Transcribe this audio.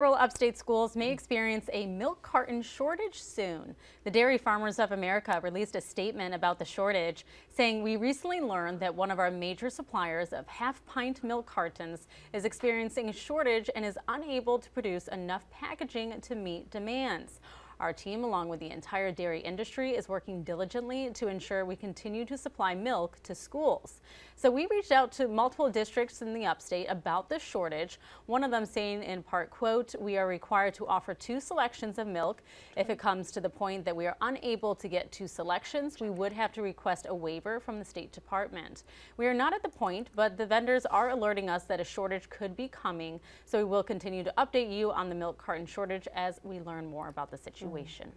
Several upstate schools may experience a milk carton shortage soon. The Dairy Farmers of America released a statement about the shortage, saying we recently learned that one of our major suppliers of half-pint milk cartons is experiencing a shortage and is unable to produce enough packaging to meet demands. Our team, along with the entire dairy industry, is working diligently to ensure we continue to supply milk to schools. So we reached out to multiple districts in the upstate about this shortage, one of them saying in part, quote, we are required to offer two selections of milk. If it comes to the point that we are unable to get two selections, we would have to request a waiver from the State Department. We are not at the point, but the vendors are alerting us that a shortage could be coming, so we will continue to update you on the milk carton shortage as we learn more about the situation Evaluation.